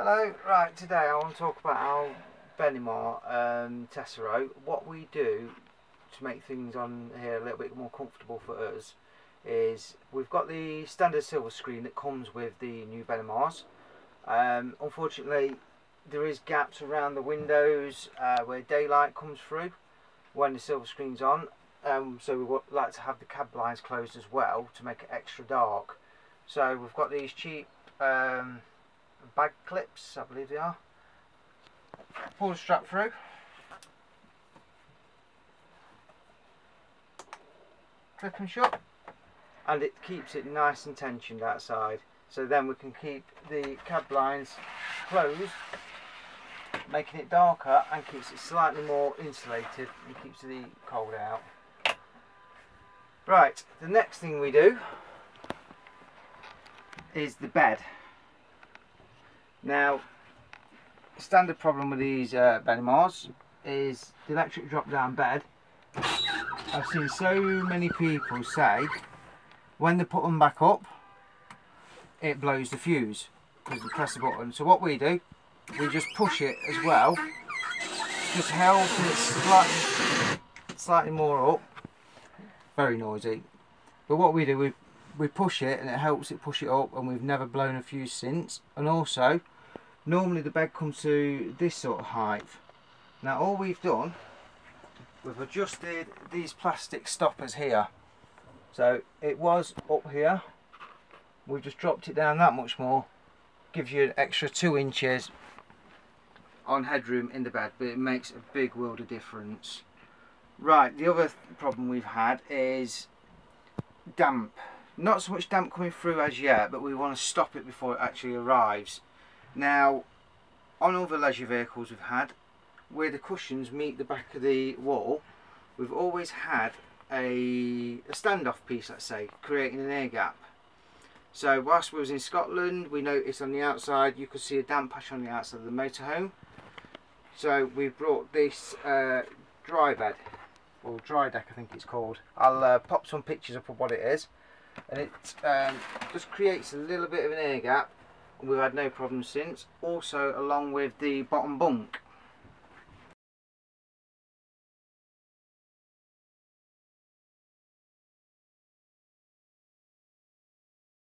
Hello, right, today I want to talk about our Benimar um, Tesoro. What we do to make things on here a little bit more comfortable for us is we've got the standard silver screen that comes with the new Benimars. Um, unfortunately, there is gaps around the windows uh, where daylight comes through when the silver screen's on. Um, so we would like to have the cab blinds closed as well to make it extra dark. So we've got these cheap um, bag clips, I believe they are. Pull the strap through. Clip and shut. And it keeps it nice and tensioned outside. So then we can keep the cab blinds closed, making it darker and keeps it slightly more insulated and keeps the cold out. Right, the next thing we do is the bed. Now, standard problem with these uh, Benimars is the electric drop down bed. I've seen so many people say when they put them back up, it blows the fuse because you press the button. So what we do, we just push it as well, just help it slightly, slightly more up. Very noisy. But what we do, we we push it and it helps it push it up and we've never blown a fuse since and also normally the bed comes to this sort of height. Now all we've done we've adjusted these plastic stoppers here. So it was up here. We've just dropped it down that much more. Gives you an extra two inches on headroom in the bed but it makes a big world of difference. Right the other problem we've had is damp. Not so much damp coming through as yet but we want to stop it before it actually arrives now on other leisure vehicles we've had where the cushions meet the back of the wall we've always had a, a standoff piece let's say creating an air gap. So whilst we was in Scotland we noticed on the outside you could see a damp patch on the outside of the motorhome. So we brought this uh, dry bed or dry deck I think it's called. I'll uh, pop some pictures up of what it is. And it um, just creates a little bit of an air gap we've had no problems since. Also along with the bottom bunk.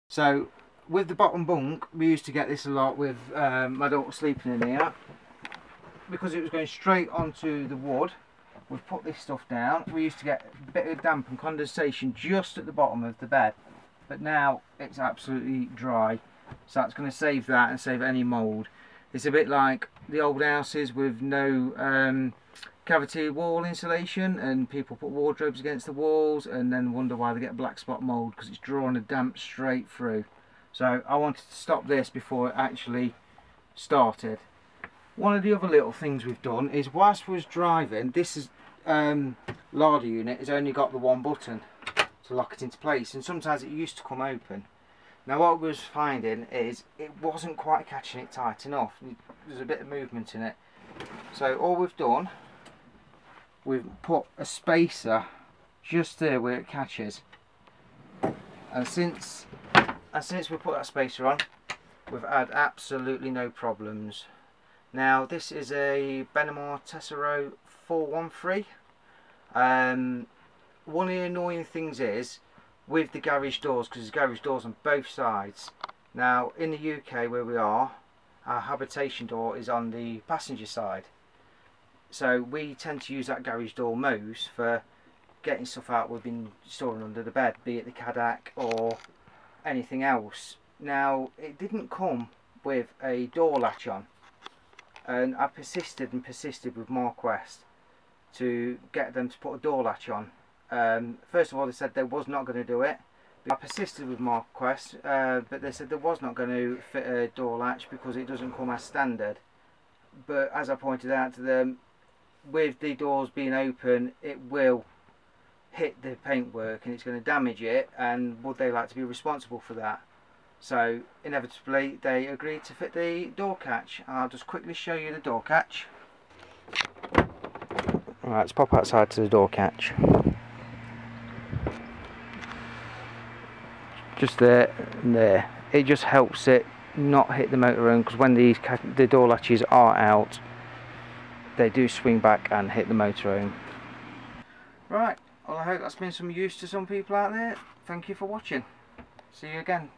So with the bottom bunk we used to get this a lot with um, my daughter sleeping in here. Because it was going straight onto the wood we've put this stuff down. We used to get a bit of damp and condensation just at the bottom of the bed. But now it's absolutely dry so that's going to save that and save any mould. It's a bit like the old houses with no um, cavity wall insulation and people put wardrobes against the walls and then wonder why they get black spot mould because it's drawing a damp straight through. So I wanted to stop this before it actually started. One of the other little things we've done is whilst we was driving this is um, larder unit has only got the one button to lock it into place and sometimes it used to come open now what we was finding is it wasn't quite catching it tight enough. There's a bit of movement in it. So all we've done we've put a spacer just there where it catches. And since and since we put that spacer on we've had absolutely no problems. Now this is a Benimar Tesoro 413 um, one of the annoying things is with the garage doors because there's garage doors on both sides. Now in the UK where we are our habitation door is on the passenger side. So we tend to use that garage door most for getting stuff out we've been storing under the bed be it the Cadac or anything else. Now it didn't come with a door latch on and I persisted and persisted with Marquis to get them to put a door latch on um, first of all, they said they was not going to do it. I persisted with Marquis, uh, but they said they was not going to fit a door latch because it doesn't come as standard. But as I pointed out to them, with the doors being open, it will hit the paintwork and it's going to damage it. And would they like to be responsible for that? So inevitably, they agreed to fit the door catch. I'll just quickly show you the door catch. Right, let's pop outside to the door catch. Just there and there it just helps it not hit the motorhome because when these the door latches are out they do swing back and hit the motorhome. Right, well I hope that's been some use to some people out there. Thank you for watching. See you again.